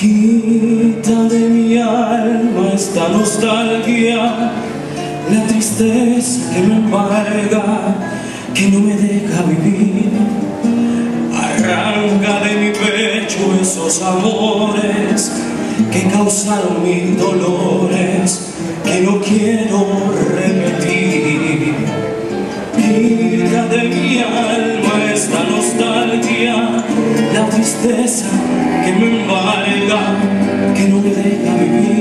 Quita de mi alma esta nostalgia, la tristeza que me embarga, que no me deja vivir. Arranca de mi pecho esos amores que causaron mil dolores, que no quiero repetir. Quita de mi alma esta nostalgia, la tristeza que me embarga soledad que no me deja vivir.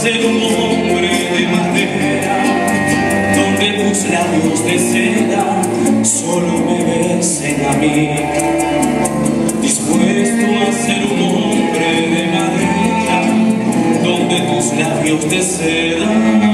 ser un hombre de madera, donde tus labios de seda solo me besen a mí. Dispuesto a ser un hombre de madera, donde tus labios de seda